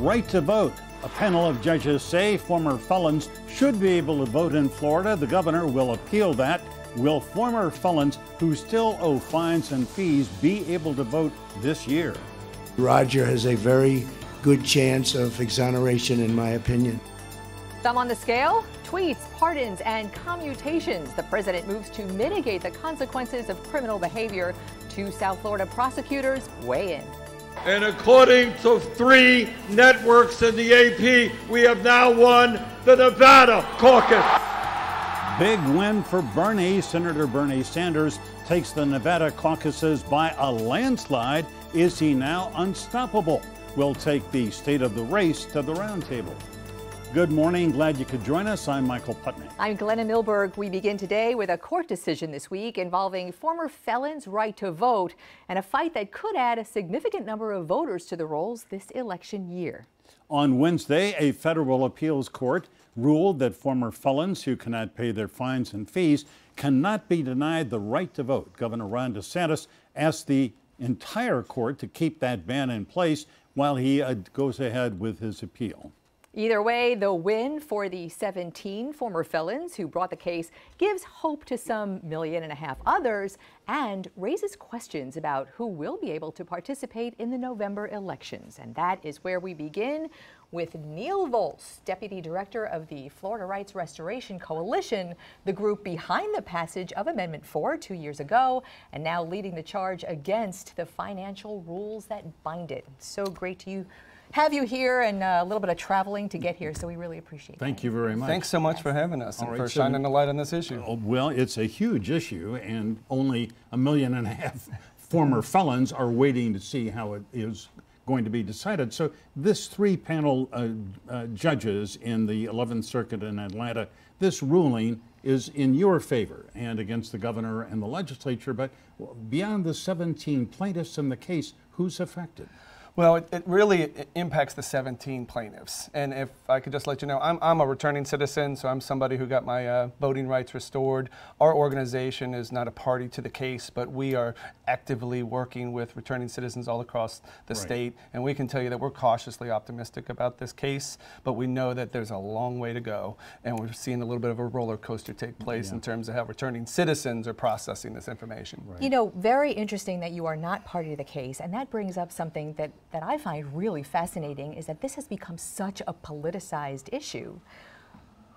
right to vote. A panel of judges say former felons should be able to vote in Florida. The governor will appeal that. Will former felons who still owe fines and fees be able to vote this year? Roger has a very good chance of exoneration, in my opinion. Some on the scale tweets, pardons, and commutations. The president moves to mitigate the consequences of criminal behavior. Two South Florida prosecutors weigh in. And according to three networks in the AP, we have now won the Nevada caucus. Big win for Bernie. Senator Bernie Sanders takes the Nevada caucuses by a landslide. Is he now unstoppable? We'll take the state of the race to the roundtable. Good morning. Glad you could join us. I'm Michael Putney. I'm Glenna Milberg. We begin today with a court decision this week involving former felons' right to vote and a fight that could add a significant number of voters to the rolls this election year. On Wednesday, a federal appeals court ruled that former felons who cannot pay their fines and fees cannot be denied the right to vote. Governor Ron DeSantis asked the entire court to keep that ban in place while he uh, goes ahead with his appeal. Either way, the win for the 17 former felons who brought the case gives hope to some million and a half others and raises questions about who will be able to participate in the November elections. And that is where we begin with Neil Volz, Deputy Director of the Florida Rights Restoration Coalition, the group behind the passage of Amendment 4 two years ago, and now leading the charge against the financial rules that bind it. So great to you have you here and uh, a little bit of traveling to get here, so we really appreciate it. Thank that. you very much. Thanks so much for having us and right, for so shining a light on this issue. Uh, well, it's a huge issue, and only a million and a half former felons are waiting to see how it is going to be decided. So this three-panel uh, uh, judges in the 11th Circuit in Atlanta, this ruling is in your favor and against the governor and the legislature, but beyond the 17 plaintiffs in the case, who's affected? Well, it, it really impacts the 17 plaintiffs. And if I could just let you know, I'm, I'm a returning citizen, so I'm somebody who got my uh, voting rights restored. Our organization is not a party to the case, but we are actively working with returning citizens all across the right. state. And we can tell you that we're cautiously optimistic about this case, but we know that there's a long way to go. And we're seeing a little bit of a roller coaster take place yeah. in terms of how returning citizens are processing this information. Right. You know, very interesting that you are not party to the case. And that brings up something that that I find really fascinating is that this has become such a politicized issue.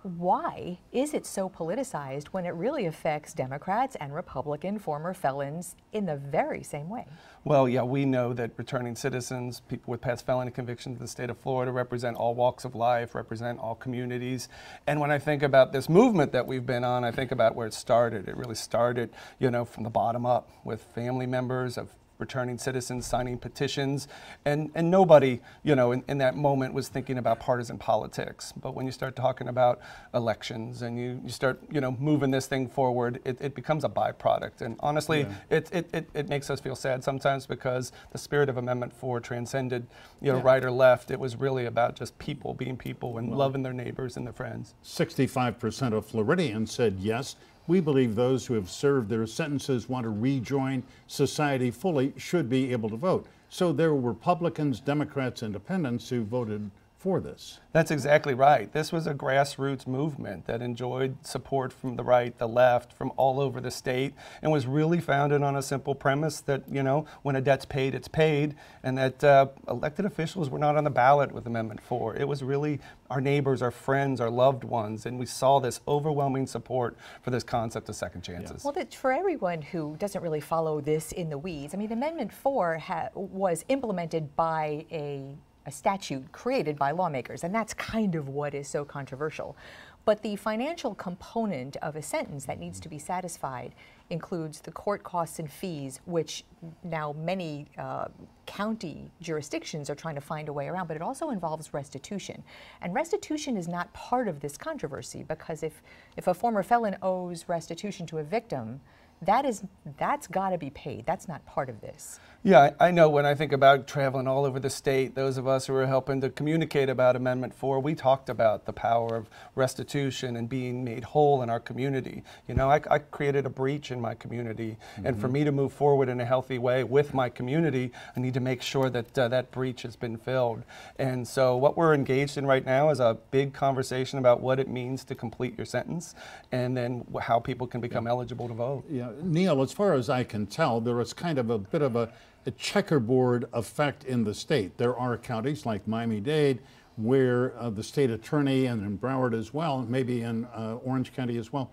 Why is it so politicized when it really affects Democrats and Republican former felons in the very same way? Well, yeah, we know that returning citizens, people with past felony convictions in the state of Florida, represent all walks of life, represent all communities. And when I think about this movement that we've been on, I think about where it started. It really started, you know, from the bottom up with family members of returning citizens signing petitions, and, and nobody, you know, in, in that moment was thinking about partisan politics. But when you start talking about elections and you, you start, you know, moving this thing forward, it, it becomes a byproduct. And honestly, yeah. it, it, it, it, makes us feel sad sometimes because the spirit of Amendment 4 transcended, you know, yeah. right or left. It was really about just people being people and well, loving their neighbors and their friends. 65% of Floridians said yes. We believe those who have served their sentences want to rejoin society fully should be able to vote. So there were Republicans, Democrats, Independents who voted for this. That's exactly right. This was a grassroots movement that enjoyed support from the right, the left, from all over the state, and was really founded on a simple premise that, you know, when a debt's paid, it's paid, and that uh, elected officials were not on the ballot with Amendment 4. It was really our neighbors, our friends, our loved ones, and we saw this overwhelming support for this concept of second chances. Yeah. Well, for everyone who doesn't really follow this in the weeds, I mean, Amendment 4 was implemented by a a statute created by lawmakers, and that's kind of what is so controversial. But the financial component of a sentence that needs to be satisfied includes the court costs and fees, which now many uh, county jurisdictions are trying to find a way around, but it also involves restitution. And restitution is not part of this controversy because if, if a former felon owes restitution to a victim, that is that's got to be paid. That's not part of this. Yeah, I I know when I think about traveling all over the state, those of us who are helping to communicate about Amendment 4, we talked about the power of restitution and being made whole in our community. You know, I, I created a breach in my community, and for me to move forward in a healthy way with my community, I need to make sure that uh, that breach has been filled. And so, what we're engaged in right now is a big conversation about what it means to complete your sentence and then how people can become eligible to vote. Yeah, Neil, as far as I can tell, there is kind of a bit of a, a checkerboard effect in the state. There are counties like Miami-Dade where uh, the state attorney and in Broward as well, maybe in uh, Orange County as well,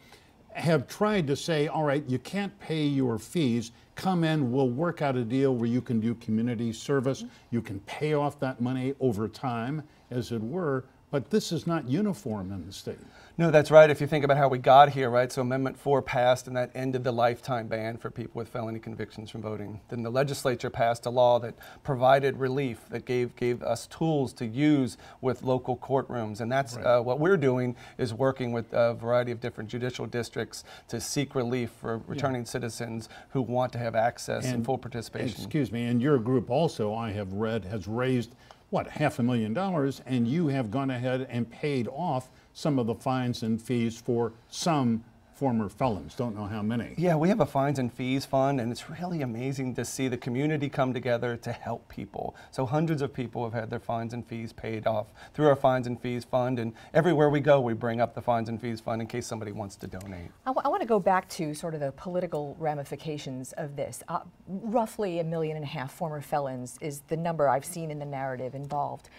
have tried to say, all right, you can't pay your fees. Come in, we'll work out a deal where you can do community service. You can pay off that money over time, as it were. But this is not uniform in the state. No, that's right. If you think about how we got here, right? So Amendment 4 passed and that ended the lifetime ban for people with felony convictions from voting. Then the legislature passed a law that provided relief, that gave, gave us tools to use with local courtrooms. And that's uh, what we're doing is working with a variety of different judicial districts to seek relief for returning citizens who want to have access and, full participation. Excuse me, and your group also, I have read, has raised, what, half a million dollars, and you have gone ahead and paid off some of the fines and fees for some former felons. Don't know how many. Yeah, we have a fines and fees fund, and it's really amazing to see the community come together to help people. So hundreds of people have had their fines and fees paid off through our fines and fees fund, and everywhere we go, we bring up the fines and fees fund in case somebody wants to donate. I, want to go back to sort of the political ramifications of this. Uh, roughly a million and a half former felons is the number I've seen in the narrative involved.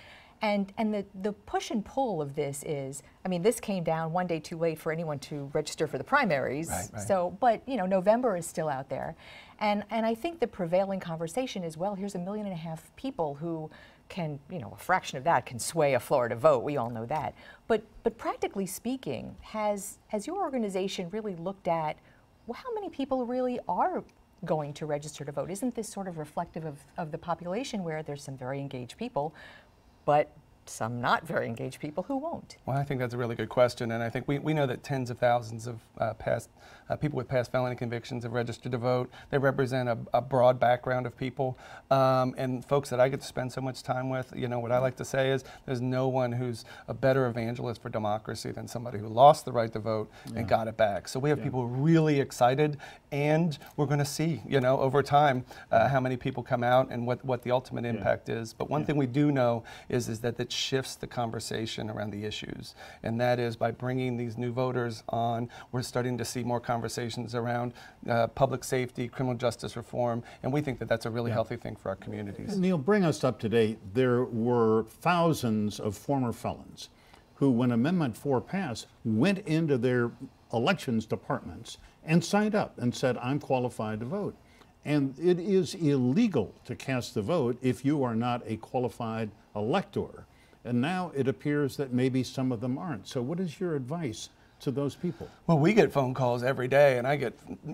And, and the, the push and pull of this is, I mean, this came down one day too late for anyone to register for the primaries. Right, right. So, but you know, November is still out there, and and I think the prevailing conversation is, well, here's a million and a half people who can, you know, a fraction of that can sway a Florida vote. We all know that. But but practically speaking, has has your organization really looked at well, how many people really are going to register to vote? Isn't this sort of reflective of, of the population where there's some very engaged people, but some not very engaged people who won't? Well, I think that's a really good question, and I think we, we know that tens of thousands of uh, past uh, people with past felony convictions have registered to vote. They represent a, a broad background of people, um, and folks that I get to spend so much time with. You know, what I like to say is, there's no one who's a better evangelist for democracy than somebody who lost the right to vote and got it back. So we have people really excited, and we're going to see, you know, over time, uh, how many people come out and what, what the ultimate impact is. But one thing we do know is is that it shifts the conversation around the issues, and that is by bringing these new voters on, we're starting to see more conversations around uh, public safety, criminal justice reform, and we think that that's a really healthy thing for our communities. Neil, bring us up to date. There were thousands of former felons who, when Amendment 4 passed, went into their elections departments and signed up and said, I'm qualified to vote. And it is illegal to cast the vote if you are not a qualified elector. And now it appears that maybe some of them aren't. So, what is your advice to those people? Well, we get phone calls every day, and I get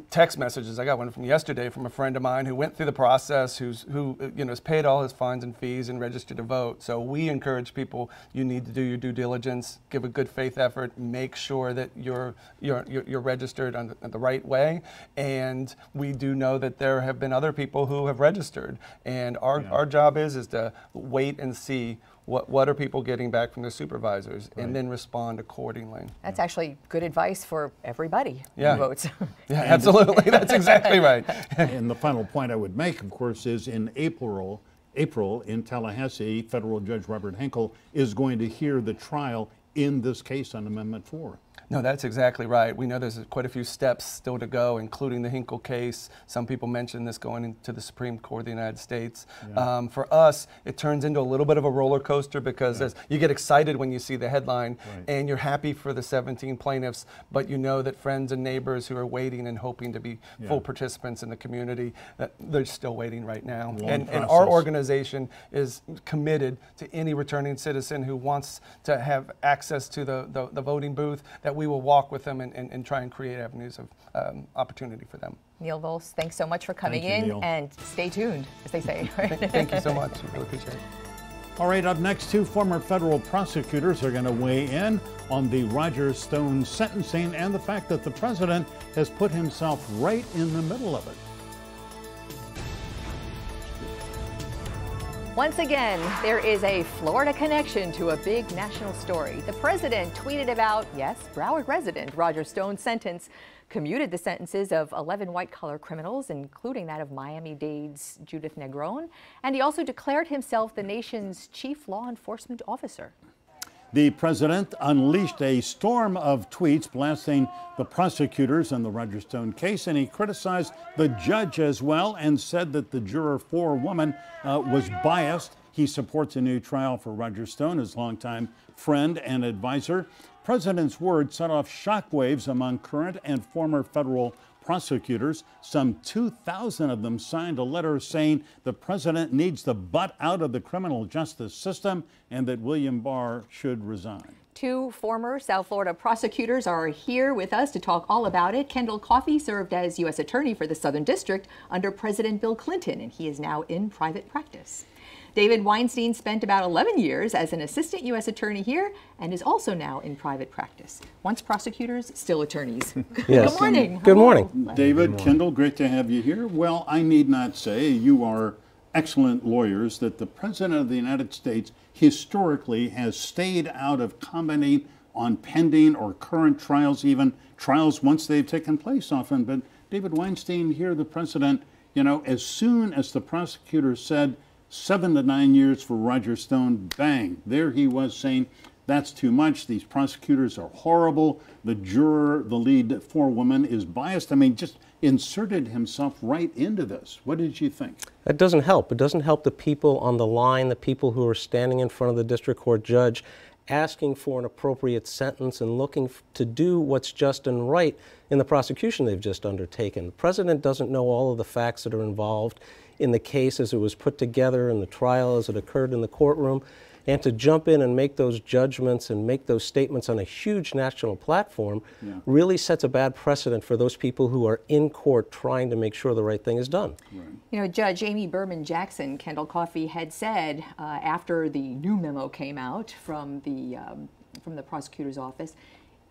text messages. I got one from yesterday from a friend of mine who went through the process, who's who you know has paid all his fines and fees and registered to vote. So we encourage people: you need to do your due diligence, give a good faith effort, make sure that you're you're you're, registered on the, the right way. And we do know that there have been other people who have registered, and our our job is is to wait and see. What, what are people getting back from their supervisors and then respond accordingly. That's actually good advice for everybody Yeah. who votes. Yeah, absolutely. That's exactly right. and the final point I would make, of course, is in April, April in Tallahassee, federal judge Robert Hinkle is going to hear the trial in this case on Amendment 4. No, that's exactly right. We know there's quite a few steps still to go, including the Hinkle case. Some people mentioned this going into the Supreme Court of the United States. Um, for us, it turns into a little bit of a roller coaster because as you get excited when you see the headline Right. and you're happy for the 17 plaintiffs, but you know that friends and neighbors who are waiting and hoping to be full participants in the community, that they're still waiting right now. And, and our organization is committed to any returning citizen who wants to have access to the, the, the voting booth, that we will walk with them and, and, and try and create avenues of um, opportunity for them. Neil Volz, thanks so much for coming Thank you, in Neil. and stay tuned, as they say. Thank you so much. I really appreciate it. All right, up next, two former federal prosecutors are going to weigh in on the Roger Stone sentencing and the fact that the president has put himself right in the middle of it. Once again, there is a Florida connection to a big national story. The president tweeted about, yes, Broward resident Roger Stone's sentence, commuted the sentences of 11 white collar criminals, including that of Miami Dade's Judith Negron, and he also declared himself the nation's chief law enforcement officer. The president unleashed a storm of tweets blasting the prosecutors in the Roger Stone case, and he criticized the judge as well and said that the juror four woman uh, was biased. He supports a new trial for Roger Stone, his longtime friend and advisor. President's words set off shockwaves among current and former federal prosecutors. Some 2,000 of them signed a letter saying the president needs to butt out of the criminal justice system and that William Barr should resign. Two former South Florida prosecutors are here with us to talk all about it. Kendall Coffey served as U.S. Attorney for the Southern District under President Bill Clinton, and he is now in private practice. David Weinstein spent about 11 years as an assistant U.S. attorney here and is also now in private practice. Once prosecutors, still attorneys. Yes. Good morning. Good Hello. morning. David, Kendall, great to have you here. Well, I need not say you are excellent lawyers that the President of the United States historically has stayed out of commenting on pending or current trials, even trials once they've taken place often. But David Weinstein here, the President, you know, as soon as the prosecutor said seven to nine years for Roger Stone, bang, there he was saying, that's too much. These prosecutors are horrible. The juror, the lead forewoman, is biased. I mean, just inserted himself right into this. What did you think? That doesn't help. It doesn't help the people on the line, the people who are standing in front of the district court judge, asking for an appropriate sentence and looking to do what's just and right in the prosecution they've just undertaken. The president doesn't know all of the facts that are involved in the case as it was put together in the trial as it occurred in the courtroom. And to jump in and make those judgments and make those statements on a huge national platform really sets a bad precedent for those people who are in court trying to make sure the right thing is done. You know, Judge Amy Berman Jackson, Kendall Coffey, had said uh, after the new memo came out from the um, from the prosecutor's office,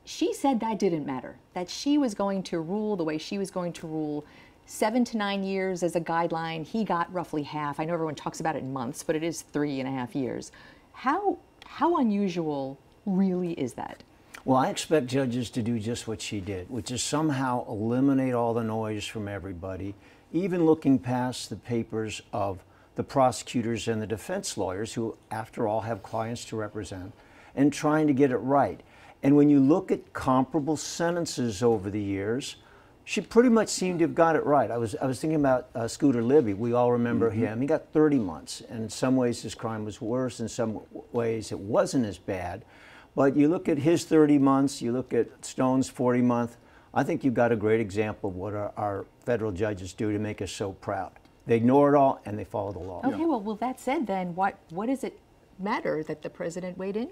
she said that didn't matter. That she was going to rule the way she was going to rule. Seven to nine years as a guideline. He got roughly half. I know everyone talks about it in months, but it is three and a half years. How how unusual really is that? Well, I expect judges to do just what she did, which is somehow eliminate all the noise from everybody, even looking past the papers of the prosecutors and the defense lawyers, who, after all, have clients to represent, and trying to get it right. And when you look at comparable sentences over the years, she pretty much seemed to have got it right. I was, I was thinking about uh, Scooter Libby. We all remember him. He got 30 months, and in some ways his crime was worse. In some ways it wasn't as bad. But you look at his 30 months, you look at Stone's 40 month. I think you've got a great example of what our, our federal judges do to make us so proud. They ignore it all and they follow the law. Okay, well, well, that said, then what what does it matter that the president weighed in?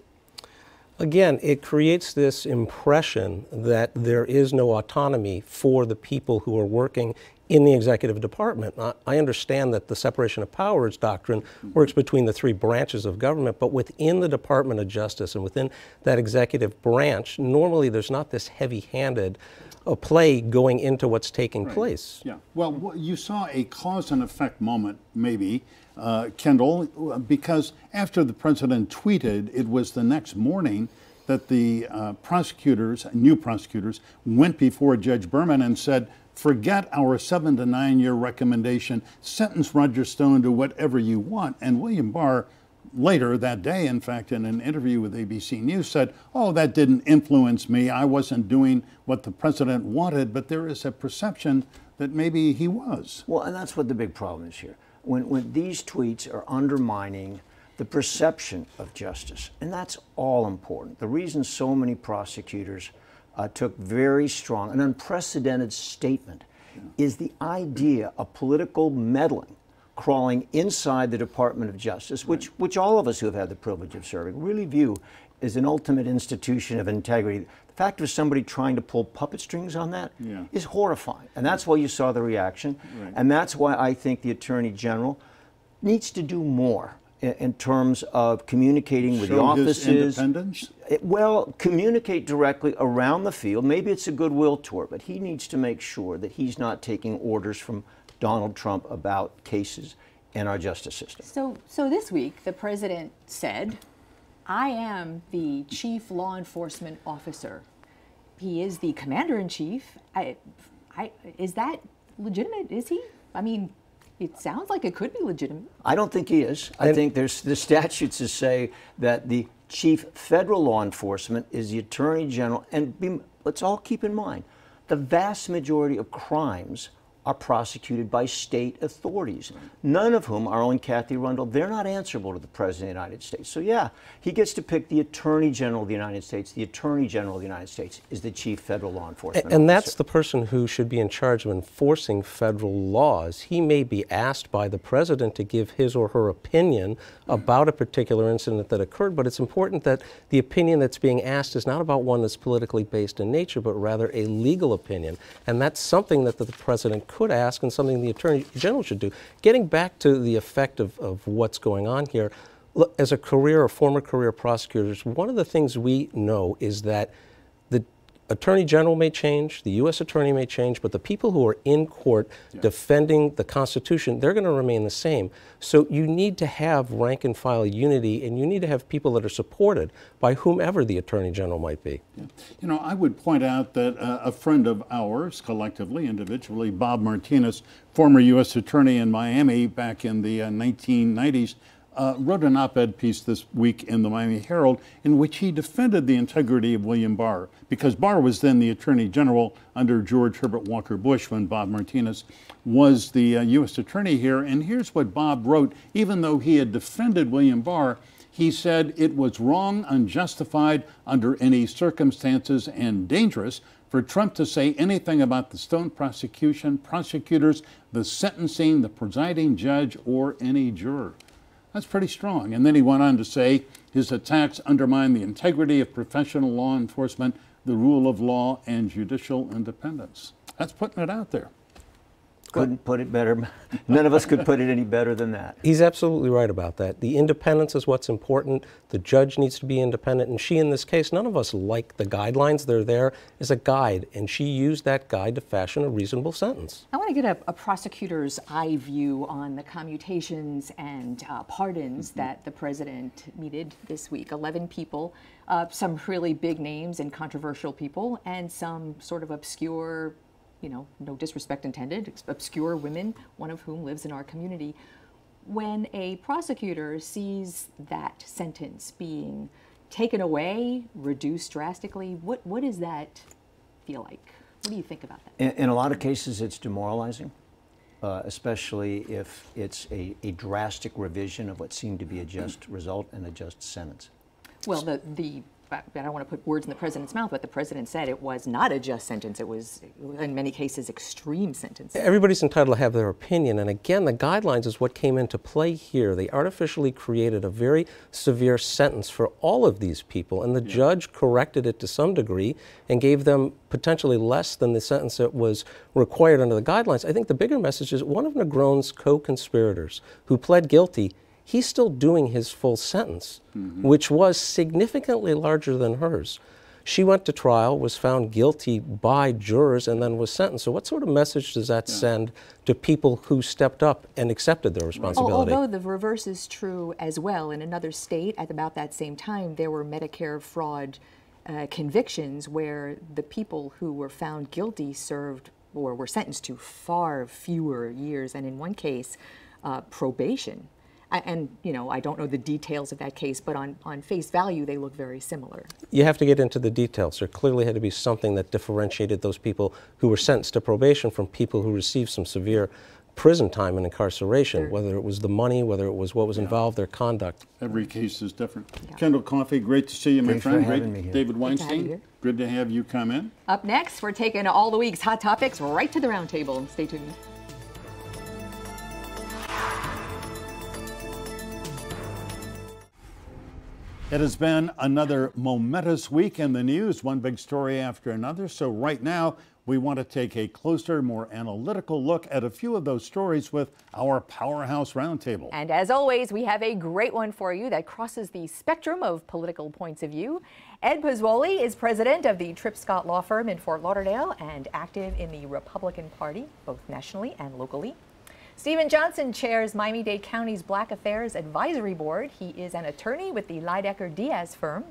Again, it creates this impression that there is no autonomy for the people who are working in the executive department. I- I understand that the separation of powers doctrine works between the three branches of government, but within the Department of Justice and within that executive branch, normally there's not this heavy handed uh, play going into what's taking place. Yeah. Well, you saw a cause and effect moment, maybe, uh, Kendall, because after the president tweeted, it was the next morning that the uh, prosecutors, new prosecutors, went before Judge Berman and said, forget our seven to nine year recommendation, sentence Roger Stone to whatever you want. And William Barr later that day, in fact, in an interview with ABC News, said, Oh, that didn't influence me. I wasn't doing what the president wanted, but there is a perception that maybe he was. Well, and that's what the big problem is here. When, when these tweets are undermining the perception of justice, and that's all important. The reason so many prosecutors uh, took very strong, an unprecedented statement, is the idea of political meddling crawling inside the Department of Justice, which, which all of us who have had the privilege of serving really view as an ultimate institution of integrity. The fact of somebody trying to pull puppet strings on that is Yeah. horrifying. And that's why you saw the reaction. Right. And that's why I think the Attorney General needs to do more. in, in terms of communicating with the Show his offices. independence? It- well, communicate directly around the field. Maybe it's a goodwill tour, but he needs to make sure that he's not taking orders from Donald Trump about cases in our justice system. So, so this week, the president said, I am the chief law enforcement officer. He is the commander in chief. I, I, is that legitimate? Is he? I mean, it sounds like it could be legitimate. I don't think he is. I think there's the statutes that say that the chief federal law enforcement is the attorney general. And be, let's all keep in mind, the vast majority of crimes are prosecuted by state authorities, none of whom are on Kathy Rundle. They're not answerable to the President of the United States. So, yeah, he gets to pick the Attorney General of the United States. The Attorney General of the United States is the chief federal law enforcement And that's officer. the person who should be in charge of enforcing federal laws. He may be asked by the president to give his or her opinion about a particular incident that occurred, but it's important that the opinion that's being asked is not about one that's politically based in nature, but rather a legal opinion. And that's something that the president could ask and something the attorney general should do. Getting back to the effect of, of what's going on here, look, as a career or former career prosecutors, one of the things we know is that attorney general may change, the U.S. attorney may change, but the people who are in court defending the Constitution, they're going to remain the same. So you need to have rank and file unity, and you need to have people that are supported by whomever the attorney general might be. You know, I would point out that uh, a friend of ours, collectively, individually, Bob Martinez, former U.S. Attorney in Miami back in the uh, 1990s, uh, wrote an op ed piece this week in the Miami Herald in which he defended the integrity of William Barr because Barr was then the Attorney General under George Herbert Walker Bush when Bob Martinez was the uh, U.S. Attorney here. And here's what Bob wrote even though he had defended William Barr, he said it was wrong, unjustified under any circumstances, and dangerous for Trump to say anything about the Stone prosecution, prosecutors, the sentencing, the presiding judge, or any juror. That's pretty strong. And then he went on to say his attacks undermine the integrity of professional law enforcement, the rule of law, and judicial independence. That's putting it out there. Couldn't put it better. None of us could put it any better than that. He's absolutely right about that. The independence is what's important. The judge needs to be independent. And she, in this case, none of us like the guidelines. They're there as a guide. And she used that guide to fashion a reasonable sentence. I want to get a, a prosecutor's eye view on the commutations and uh, pardons that the president meted this week. 11 people, uh, some really big names and controversial people, and some sort of obscure, you know, no disrespect intended, obscure women, one of whom lives in our community. When a prosecutor sees that sentence being taken away, reduced drastically, what, what does that feel like? What do you think about that? In, in a lot of cases, it's demoralizing, uh, especially if it's a, a drastic revision of what seemed to be a just result and a just sentence. Well, the, the, I don't want to put words in the president's mouth, but the president said it was not a just sentence. It was, in many cases, extreme sentence. Everybody's entitled to have their opinion. And again, the guidelines is what came into play here. They artificially created a very severe sentence for all of these people. And the judge corrected it to some degree and gave them potentially less than the sentence that was required under the guidelines. I think the bigger message is one of Negron's co conspirators who pled guilty he's still doing his full sentence, which was significantly larger than hers. She went to trial, was found guilty by jurors, and then was sentenced. So, what sort of message does that send to people who stepped up and accepted their Al- responsibility? Although the reverse is true as well. In another state, at about that same time, there were Medicare fraud uh, convictions where the people who were found guilty served or were sentenced to far fewer years, and in one case, uh, probation. A- And, you know, I don't know the details of that case, but on, on face value, they look very similar. you have to get into the details. There clearly had to be something that differentiated those people who were sentenced to probation from people who received some severe prison time and incarceration, whether it was the money, whether it was what was involved, their conduct. Every case is different. Kendall Coffey, great to see you, my Thanks for friend. having great. me here. David to have you Weinstein, here. good to have you come in. Up next, we're taking all the week's hot topics right to the roundtable. Stay tuned. It has been another momentous week in the news, one big story after another. So, right now, we want to take a closer, more analytical look at a few of those stories with our Powerhouse Roundtable. And as always, we have a great one for you that crosses the spectrum of political points of view. Ed Pozzuoli is president of the Tripp Scott Law Firm in Fort Lauderdale and active in the Republican Party, both nationally and locally. Stephen Johnson chairs Miami Dade County's Black Affairs Advisory Board. He is an attorney with the Lydecker Diaz firm.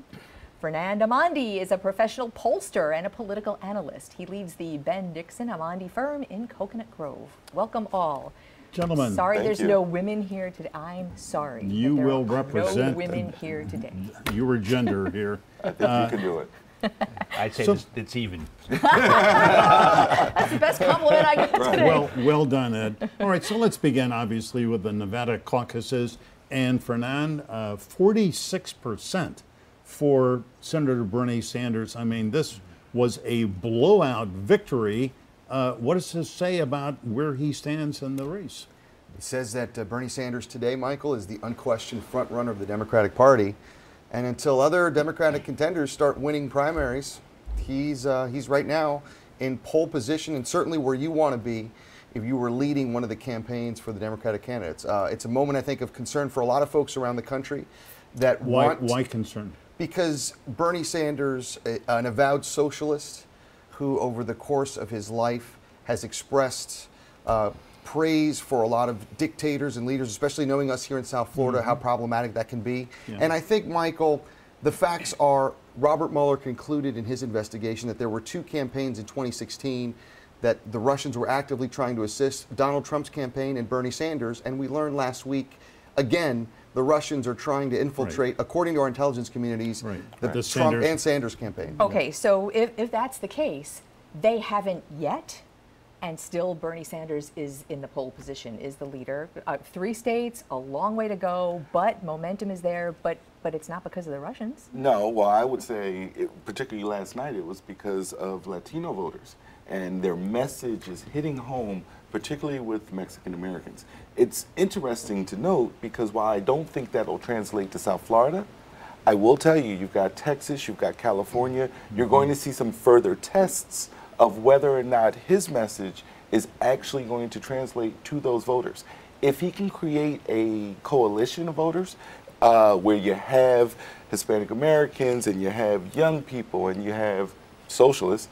Fernand Amandi is a professional pollster and a political analyst. He leads the Bendixen Amandi firm in Coconut Grove. Welcome all. Gentlemen, Sorry Thank there's you. no women here today. I'm sorry. You there will are represent No women here today. your gender here. I think you uh, can do it. I'd say So- it's, it's even. That's the best compliment I get today. Well, well done, Ed. All right, so let's begin, obviously, with the Nevada caucuses. And Fernand, uh, 46% for Senator Bernie Sanders. I mean, this was a blowout victory. Uh, what does this say about where he stands in the race? It says that uh, Bernie Sanders today, Michael, is the unquestioned frontrunner of the Democratic Party. And until other Democratic contenders start winning primaries, he's, uh, he's right now in pole position and certainly where you want to be if you were leading one of the campaigns for the Democratic candidates. Uh, it's a moment, I think, of concern for a lot of folks around the country that Why, want why concerned? because Bernie Sanders, a- an avowed socialist who over the course of his life has expressed uh, praise for a lot of dictators and leaders, especially knowing us here in South Florida, how mm-hmm. problematic that can be. And I think, Michael, the facts are Robert Mueller concluded in his investigation that there were two campaigns in 2016 that the Russians were actively trying to assist Donald Trump's campaign and Bernie Sanders. And we learned last week, again, the Russians are trying to infiltrate, according to our intelligence communities, Right. the, The Trump Sanders- and Sanders campaign. Okay, so if, if that's the case, they haven't yet, and still Bernie Sanders is in the pole position, is the leader. Uh, three states, a long way to go, but momentum is there, but, but it's not because of the Russians. No, well, I would say, it, particularly last night, it was because of Latino voters. And their message is hitting home, particularly with Mexican Americans. It's interesting to note because while I don't think that'll translate to South Florida, I will tell you, you've got Texas, you've got California, you're going to see some further tests of whether or not his message is actually going to translate to those voters. If he can create a coalition of voters uh, where you have Hispanic Americans and you have young people and you have socialists,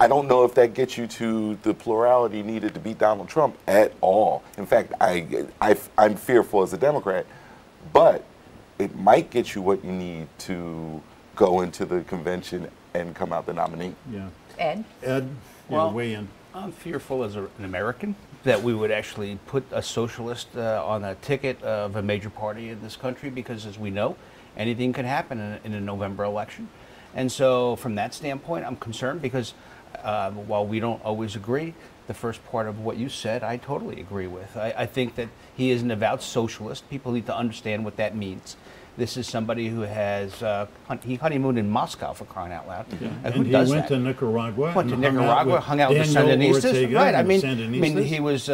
I don't know if that gets you to the plurality needed to beat Donald Trump at all. In fact, I, I, I'm fearful as a Democrat, but it might get you what you need to go into the convention and come out the nominee. Yeah. Ed? Ed, yeah, Well- weigh in. I'm fearful as a, an American that we would actually put a socialist uh, on a ticket of a major party in this country because, as we know, anything can happen in a, in a November election. And so, from that standpoint, I'm concerned because uh, while we don't always agree, the first part of what you said, I totally agree with. I, I think that he is an avowed socialist. People need to understand what that means. This is somebody who has uh, hun- he honeymooned in Moscow for crying out loud. Uh, who And he does went that? to Nicaragua. Went to and hung out Nicaragua, with hung out with the Sandinistas. Ortega Right. I and mean, the I mean, Sandinistas. he was uh,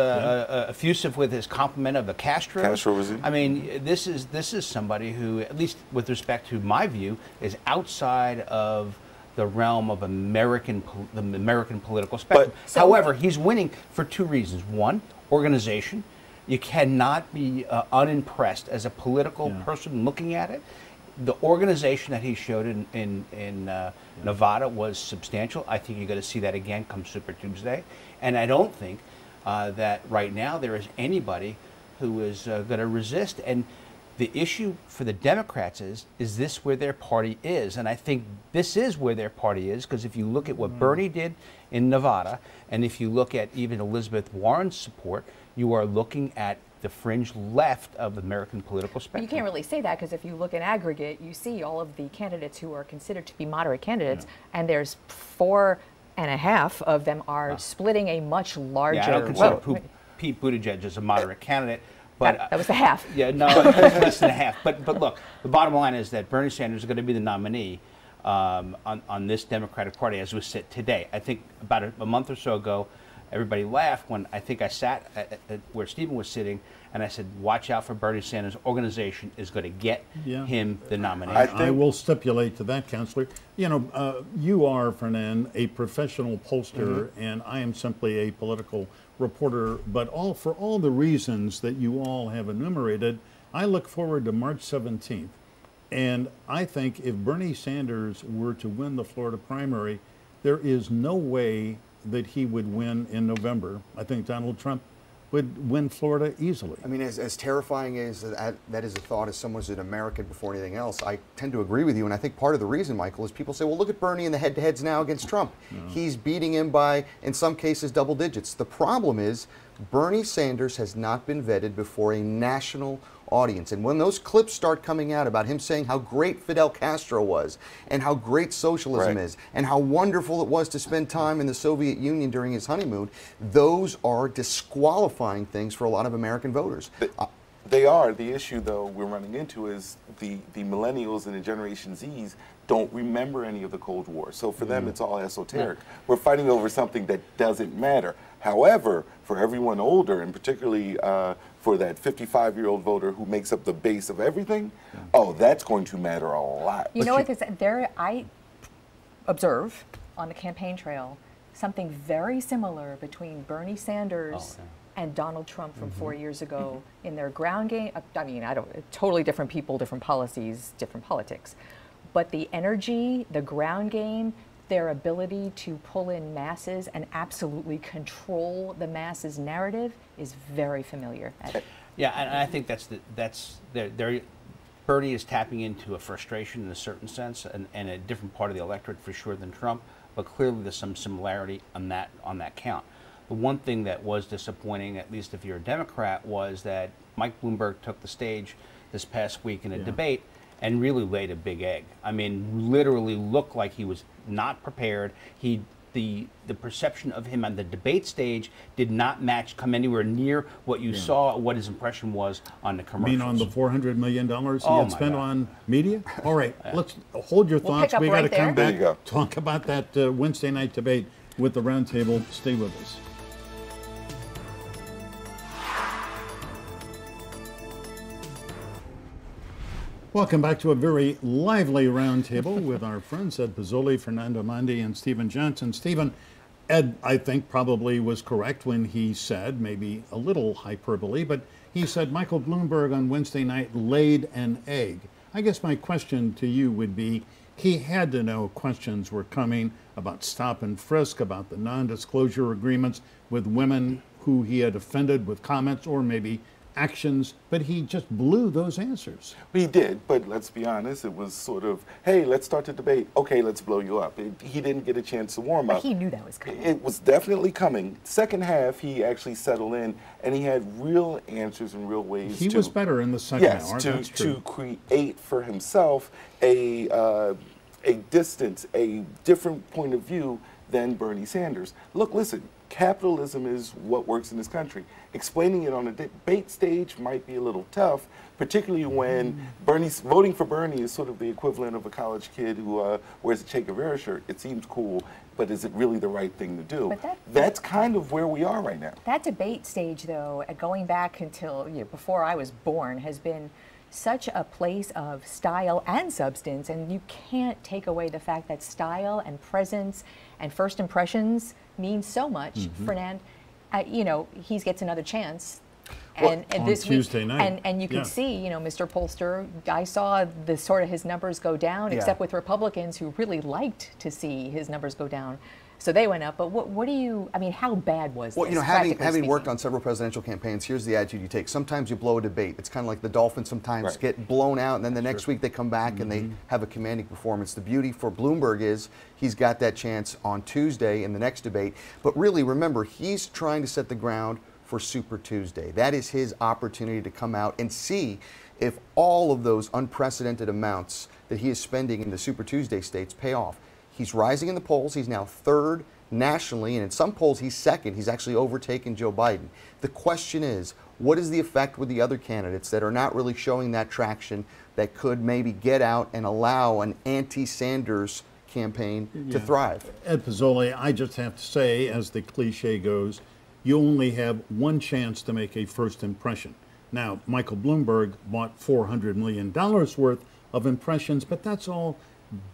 uh, effusive with his compliment of the Castro. Castro regime. I mean, this is this is somebody who, at least with respect to my view, is outside of the realm of American pol- the American political spectrum. So- However, he's winning for two reasons. One, organization. You cannot be uh, unimpressed as a political Yeah. person looking at it. The organization that he showed in in, in uh, Nevada was substantial. I think you're going to see that again come Super Tuesday, and I don't think uh, that right now there is anybody who is uh, going to resist. And the issue for the Democrats is is this where their party is? And I think this is where their party is because if you look at what Bernie did in Nevada, and if you look at even Elizabeth Warren's support, you are looking at the fringe left of the American political spectrum. You can't really say that because if you look in aggregate, you see all of the candidates who are considered to be moderate candidates, and there's four and a half of them are splitting a much larger Yeah, I don't consider vote. Pete Buttigieg as a moderate candidate. But That- that was the half. Yeah, no, less than a half. But but look, the bottom line is that Bernie Sanders is going to be the nominee um, on on this Democratic Party as we sit today. I think about a, a month or so ago, everybody laughed when I think I sat at, at, at where Stephen was sitting, And I said, watch out for Bernie Sanders' organization is going to get Yeah. him the nomination. I, I will stipulate to that, Counselor. You know, uh, you are, Fernand, a professional pollster, and I am simply a political reporter. But all for all the reasons that you all have enumerated, I look forward to March 17th. And I think if Bernie Sanders were to win the Florida primary, there is no way that he would win in November. I think Donald Trump would win Florida easily. I mean, as, as terrifying as that, that is a thought as someone who's an American before anything else, I tend to agree with you. And I think part of the reason, Michael, is people say, well, look at Bernie in the head to heads now against Trump. He's beating him by, in some cases, double digits. The problem is, Bernie Sanders has not been vetted before a national audience. And when those clips start coming out about him saying how great Fidel Castro was and how great socialism Right. is and how wonderful it was to spend time in the Soviet Union during his honeymoon, those are disqualifying things for a lot of American voters. Uh, They are. The issue, though, we're running into is the, the millennials and the Generation Zs don't remember any of the Cold War. So for them, it's all esoteric. We're fighting over something that doesn't matter. However, for everyone older, and particularly uh, for that 55 year old voter who makes up the base of everything, oh, that's going to matter a lot. You know what? There, I observe on the campaign trail something very similar between Bernie Sanders and Donald Trump from four years ago in their ground game. uh, I mean, I don't. Totally different people, different policies, different politics, but the energy, the ground game. Their ability to pull in masses and absolutely control the masses narrative is very familiar. Yeah, and I think that's the, that's they're, they're, Bernie is tapping into a frustration in a certain sense, and, and a different part of the electorate for sure than Trump. But clearly, there's some similarity on that on that count. The one thing that was disappointing, at least if you're a Democrat, was that Mike Bloomberg took the stage this past week in a debate and really laid a big egg. I mean, literally looked like he was not prepared. He the the perception of him on the debate stage did not match come anywhere near what you saw what his impression was on the You commercials. mean on the four hundred million dollars he Oh, had spent God. on media? All right, let's hold your We'll thoughts. pick up we got to right come there. There back go. talk about that uh, Wednesday night debate with the roundtable. Stay with us. Welcome back to a very lively roundtable with our friends Ed Pozzuoli, Fernand Amandi, and Stephen Johnson. Stephen, Ed, I think, probably was correct when he said, maybe a little hyperbole, but he said Michael Bloomberg on Wednesday night laid an egg. I guess my question to you would be he had to know questions were coming about stop and frisk, about the non disclosure agreements with women who he had offended with comments or maybe actions, but he just blew those answers. He did, but let's be honest, it was sort of, hey, let's start the debate. Okay, let's blow you up. It, he didn't get a chance to warm But up. he knew that was coming. It was definitely coming. Second half, he actually settled in, and he had real answers and real ways He to. was better in the second yes, hour. to to create for himself a uh, a distance, a different point of view than Bernie Sanders. Look, listen. Capitalism is what works in this country. Explaining it on a debate stage might be a little tough, particularly when Mm. Bernie's voting for Bernie is sort of the equivalent of a college kid who uh, wears a Che Guevara shirt. It seems cool, but is it really the right thing to do? But that- That's kind of where we are right now. That debate stage, though, uh, going back until you know, before I was born, has been such a place of style and substance, and you can't take away the fact that style and presence and first impressions mean so much. Mm-hmm. Fernand, uh, you know, he gets another chance. Well, And, this Tuesday week, night, and, and you can yeah. see, you know, Mr. Polster. I saw the sort of his numbers go down, Yeah. except with Republicans who really liked to see his numbers go down, so they went up. But what, what do you? I mean, how bad was Well, this? Well, you know, having practically having worked on several presidential campaigns, here's the attitude you take. Sometimes you blow a debate. It's kind of like the Dolphins sometimes Right. get blown out, and then the next week they come back and they mm-hmm. have a commanding performance. The beauty for Bloomberg is he's got that chance on Tuesday in the next debate. But really, remember, he's trying to set the ground for Super Tuesday. That is his opportunity to come out and see if all of those unprecedented amounts that he is spending in the Super Tuesday states pay off. He's rising in the polls. He's now third nationally, and in some polls, he's second. He's actually overtaken Joe Biden. The question is, what is the effect with the other candidates that are not really showing that traction that could maybe get out and allow an anti Sanders campaign to thrive? Ed Pozzuoli, I just have to say, as the cliche goes, you only have one chance to make a first impression. Now, Michael Bloomberg bought $400 million worth of impressions, but that's all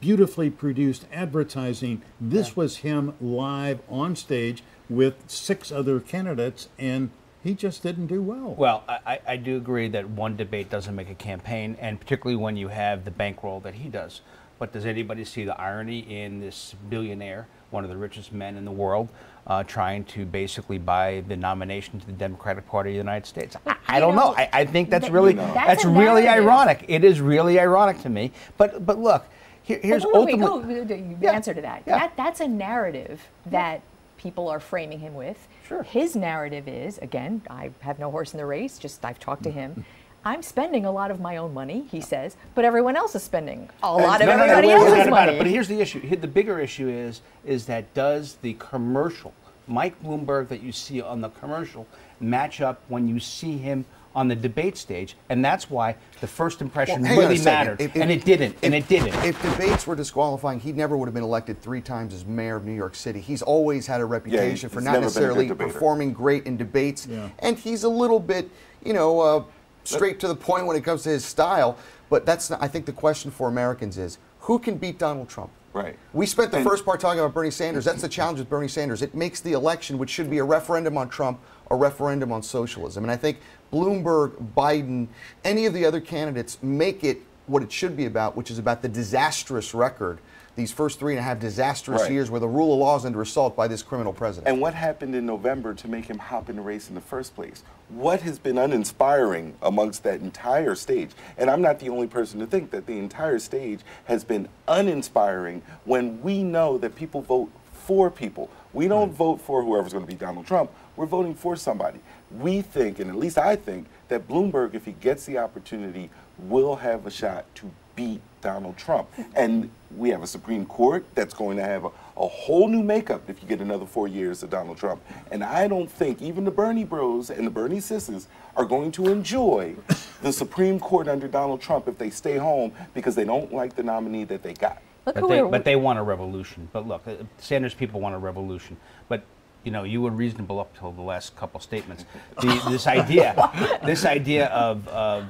beautifully produced advertising. This was him live on stage with six other candidates, and he just didn't do well. Well, I, I do agree that one debate doesn't make a campaign, and particularly when you have the bankroll that he does. But does anybody see the irony in this billionaire, one of the richest men in the world, uh, trying to basically buy the nomination to the Democratic Party of the United States? I, I don't know. I, I think that's That- really that's that's, really ironic. It is really ironic to me. But but look, here, here's But wait, wait, ultimately. go, you Yeah, answer to that. yeah. that. That's a narrative that people are framing him with. Sure. His narrative is, again, I have no horse in the race, just I've talked to mm-hmm. him. I'm spending a lot of my own money, he says, but everyone else is spending a lot of No, no, no, everybody wait, wait, else's not about money. it. But here's the issue. The bigger issue is is that does the commercial Mike Bloomberg that you see on the commercial match up when you see him on the debate stage? And that's why the first impression Well, hang on a really mattered, If- and it didn't, and it didn't. If debates were disqualifying, he never would have been elected three times as mayor of New York City. He's always had a reputation for not never been a good necessarily performing great in debates, Yeah. and he's a little bit, you know, uh, straight to the point when it comes to his style. But that's, not, I think, the question for Americans is who can beat Donald Trump. Right. We spent the And- first part talking about Bernie Sanders. That's the challenge with Bernie Sanders. It makes the election, which should be a referendum on Trump, a referendum on socialism. And I think Bloomberg, Biden, any of the other candidates make it what it should be about, which is about the disastrous record, these first three and a half disastrous Right. years where the rule of law is under assault by this criminal president. And what happened in November to make him hop in the race in the first place? What has been uninspiring amongst that entire stage? And I'm not the only person to think that the entire stage has been uninspiring when we know that people vote for people. We don't hmm. vote for whoever's going to be Donald Trump. We're voting for somebody. We think, and at least I think, that Bloomberg, if he gets the opportunity, will have a shot to beat Donald Trump. And we have a Supreme Court that's going to have a, a whole new makeup if you get another four years of Donald Trump. And I don't think even the Bernie bros and the Bernie sisters are going to enjoy the Supreme Court under Donald Trump if they stay home because they don't like the nominee that they got. But they, but they want a revolution. But look, uh, Sanders people want a revolution. But you know, you were reasonable up till the last couple statements. The, this idea, this idea of, of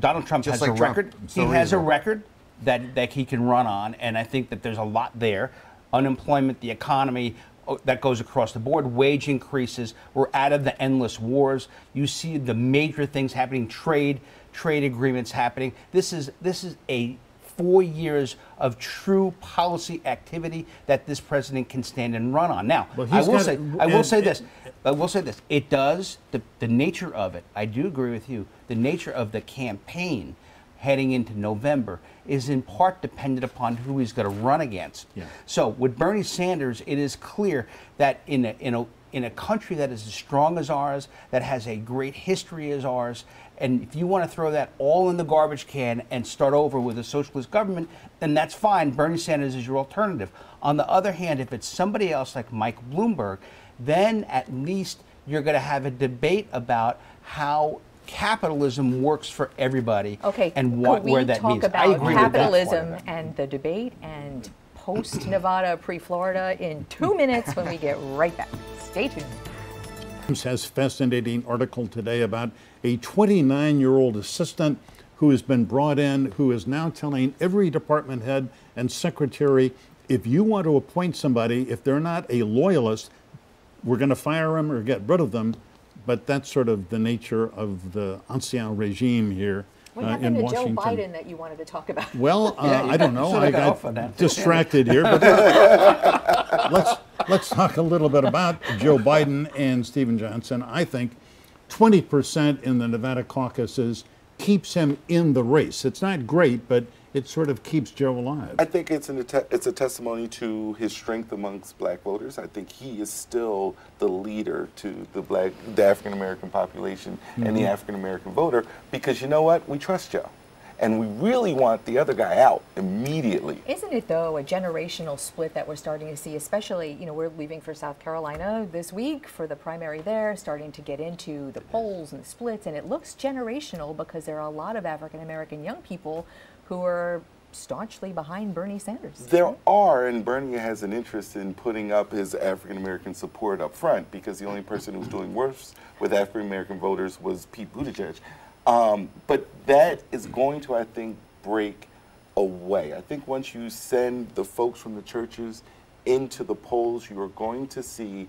Donald Trump Just has like a Trump. record. So he has a record that that he can run on, and I think that there's a lot there. Unemployment, the economy. oh, That goes across the board. Wage increases. We're out of the endless wars. You see the major things happening. Trade, trade agreements happening. This is this is a four years of true policy activity that this president can stand and run on. Now, I will say, I will and- say this. I will say this. It does the the nature of it. I do agree with you. The nature of the campaign heading into November is in part dependent upon who he's going to run against. Yeah. So with Bernie Sanders, it is clear that in a, in a in a country that is as strong as ours, that has a great history as ours, and if you want to throw that all in the garbage can and start over with a socialist government, then that's fine. Bernie Sanders is your alternative. On the other hand, if it's somebody else like Mike Bloomberg, then at least you're going to have a debate about how capitalism works for everybody Okay, and what could we where that talk means. about I agree with that part of capitalism it. and the debate and post Nevada, pre Florida in two minutes when we get right back. Stay tuned. Times has fascinating article today about a 29 year old assistant who has been brought in who is now telling every department head and secretary if you want to appoint somebody if they're not a loyalist we're going to fire them or get rid of them but that's sort of the nature of the ancien regime here What uh, happened in to Joe Washington. Biden that you wanted to talk about? Well, uh, Yeah, I don't know. I got on distracted here, but let's, let's let's talk a little bit about Joe Biden and Stephen Johnson. I think 20% in the Nevada caucuses keeps him in the race. It's not great, but it sort of keeps Joe alive. I think it's an it's a testimony to his strength amongst black voters. I think he is still the leader to the black, the African American population and the mm-hmm. African American voter because you know what? We trust Joe, and we really want the other guy out immediately. Isn't it though a generational split that we're starting to see, especially, you know, we're leaving for South Carolina this week for the primary there, starting to get into the polls and the splits, and it looks generational because there are a lot of African American young people who are staunchly behind Bernie Sanders. There are, and Bernie has an interest in putting up his African American support up front because the only person who was doing worse with African American voters was Pete Buttigieg. Um, but that is going to, I think, break away. I think once you send the folks from the churches into the polls, you are going to see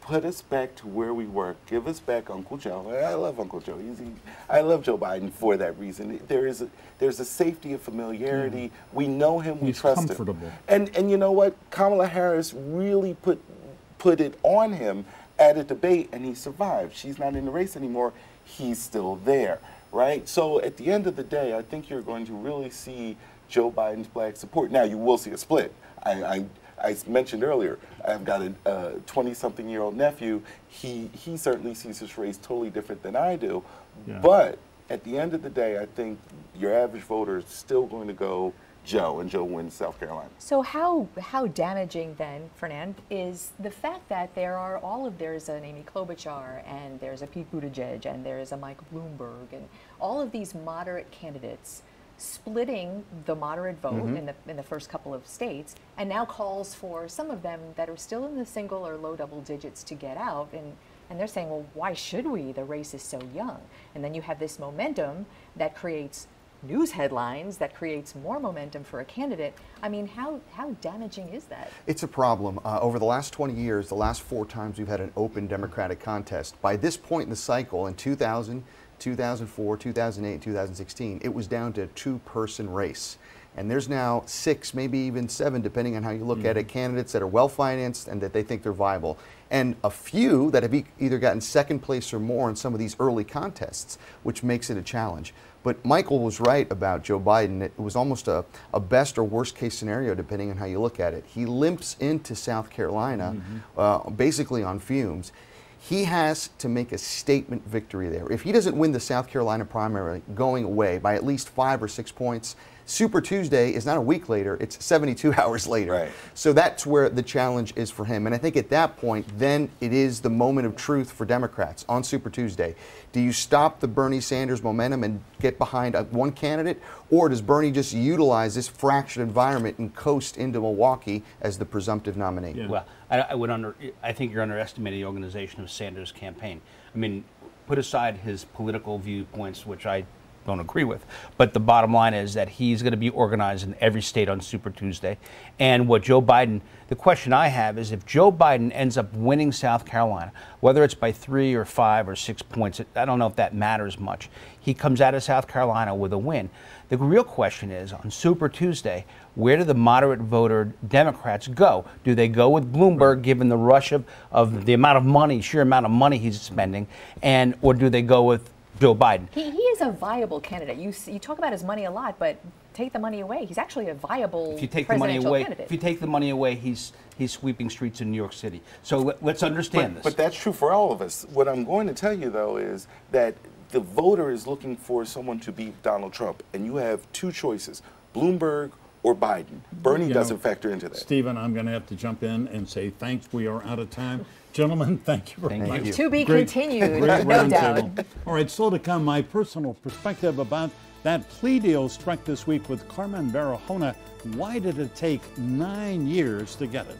put us back to where we were. Give us back Uncle Joe. I love Uncle Joe. He's, he, I love Joe Biden for that reason. There is a, there's a safety of familiarity. Mm. We know him. We He's trust comfortable. him. And and you know what? Kamala Harris really put put it on him at a debate, and he survived. She's not in the race anymore. He's still there, right? So at the end of the day, I think you're going to really see Joe Biden's black support. Now you will see a split. I, I I mentioned earlier, I've got a 20 something year old nephew. He, he certainly sees this race totally different than I do. Yeah. But at the end of the day, I think your average voter is still going to go Joe, and Joe wins South Carolina. So how how damaging then, Fernand, is the fact that there are all of there's an Amy Klobuchar and there's a Pete Buttigieg and there's a Mike Bloomberg and all of these moderate candidates splitting the moderate vote Mm-hmm. in the in the first couple of states and now calls for some of them that are still in the single or low double digits to get out and and they're saying, well, why should we? The race is so young. And then you have this momentum that creates news headlines, that creates more momentum for a candidate. I mean, how, how damaging is that? It's a problem. Uh, over the last 20 years, the last four times we've had an open Democratic contest, by this point in the cycle, in 2000, 2004, 2008, 2016, it was down to a two person race. And there's now six, maybe even seven, depending on how you look at it, candidates that are well financed and that they think they're viable. And a few that have e- either gotten second place or more in some of these early contests, which makes it a challenge. But Michael was right about Joe Biden. It was almost a, a best or worst case scenario, depending on how you look at it. He limps into South Carolina uh, basically on fumes. He has to make a statement victory there. If he doesn't win the South Carolina primary going away by at least five or six points, Super Tuesday is not a week later, it's 72 hours later. Right. So that's where the challenge is for him. And I think at that point, then it is the moment of truth for Democrats on Super Tuesday. Do you stop the Bernie Sanders momentum and get behind uh, one candidate? Or does Bernie just utilize this fractured environment and coast into Milwaukee as the presumptive nominee? Yeah. Well, I, I would under. I think you're underestimating the organization of Sanders' campaign. I mean, put aside his political viewpoints, which I don't agree with, but the bottom line is that he's going to be organized in every state on Super Tuesday. And what Joe Biden, the question I have is if Joe Biden ends up winning South Carolina, whether it's by three or five or six points, I don't know if that matters much. He comes out of South Carolina with a win. The real question is on Super Tuesday, where do the moderate voter Democrats go? Do they go with Bloomberg, given the rush of, of the amount of money, sheer amount of money he's spending, and or do they go with Joe Biden? He, he is a viable candidate. You, you talk about his money a lot, but take the money away. He's actually a viable If you take the money presidential away, candidate. if you take the money away, he's he's sweeping streets in New York City. So let, let's understand But, this. but that's true for all of us. What I'm going to tell you, though, is that the voter is looking for someone to beat Donald Trump, and you have two choices Bloomberg or Biden. Bernie You doesn't know, factor into that. Stephen, I'm going to have to jump in and say thanks. We are out of time. Gentlemen, thank you very Thank much. you. To be Great- continued, great no doubt. table. All right, still to come, my personal perspective about that plea deal struck this week with Carmen Barahona. Why did it take nine years to get it?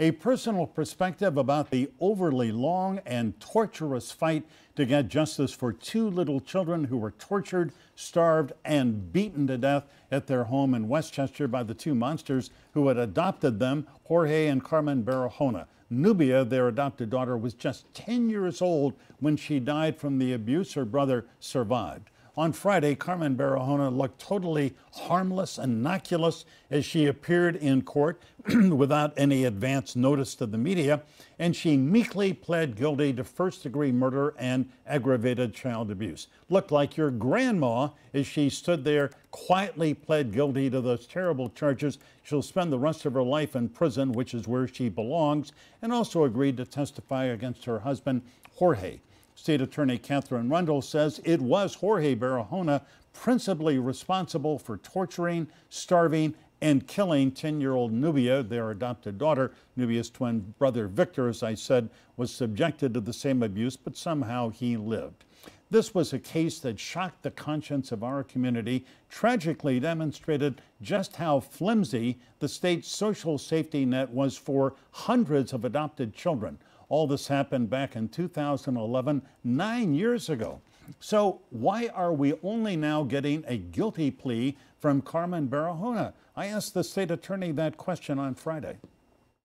A personal perspective about the overly long and torturous fight to get justice for two little children who were tortured, starved, and beaten to death at their home in Westchester by the two monsters who had adopted them, Jorge and Carmen Barahona. Nubia, their adopted daughter, was just 10 years old when she died from the abuse her brother survived. On Friday, Carmen Barahona looked totally harmless, and innocuous, as she appeared in court without any advance notice to the media, and she meekly pled guilty to first degree murder and aggravated child abuse. Looked like your grandma as she stood there, quietly pled guilty to those terrible charges. She'll spend the rest of her life in prison, which is where she belongs, and also agreed to testify against her husband, Jorge. State Attorney Katherine Rundle says it was Jorge Barahona principally responsible for torturing, starving, and killing 10 year old Nubia, their adopted daughter. Nubia's twin brother Victor, as I said, was subjected to the same abuse, but somehow he lived. This was a case that shocked the conscience of our community, tragically demonstrated just how flimsy the state's social safety net was for hundreds of adopted children. All this happened back in 2011, nine years ago. So, why are we only now getting a guilty plea from Carmen Barahona? I asked the state attorney that question on Friday.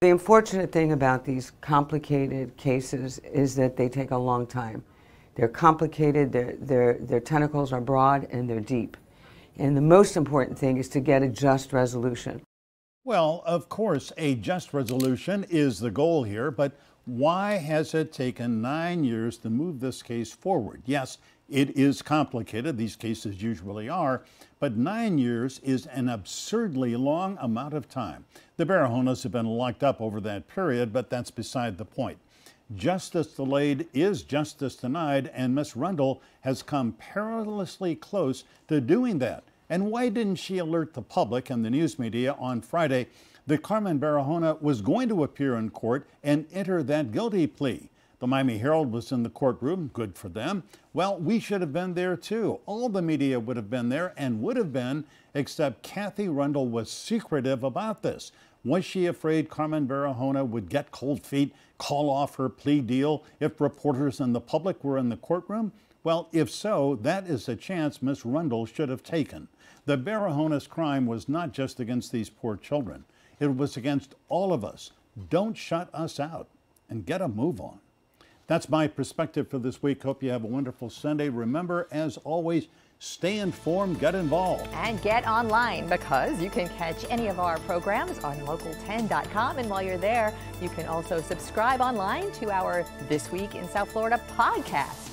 The unfortunate thing about these complicated cases is that they take a long time. They're complicated, their, their, their tentacles are broad, and they're deep. And the most important thing is to get a just resolution. Well, of course, a just resolution is the goal here, but why has it taken nine years to move this case forward? Yes, it is complicated, these cases usually are, but nine years is an absurdly long amount of time. The Barahonas have been locked up over that period, but that's beside the point. Justice delayed is justice denied, and Miss Rundle has come perilously close to doing that. And why didn't she alert the public and the news media on Friday that Carmen Barahona was going to appear in court and enter that guilty plea? The Miami Herald was in the courtroom, good for them. Well, we should have been there too. All the media would have been there and would have been, except Kathy Rundle was secretive about this. Was she afraid Carmen Barahona would get cold feet, call off her plea deal if reporters and the public were in the courtroom? Well, if so, that is a chance Miss Rundle should have taken. The Barahona's crime was not just against these poor children, it was against all of us. Don't shut us out and get a move on. That's my perspective for this week. Hope you have a wonderful Sunday. Remember, as always, stay informed, get involved. And get online because you can catch any of our programs on local10.com. And while you're there, you can also subscribe online to our This Week in South Florida podcast.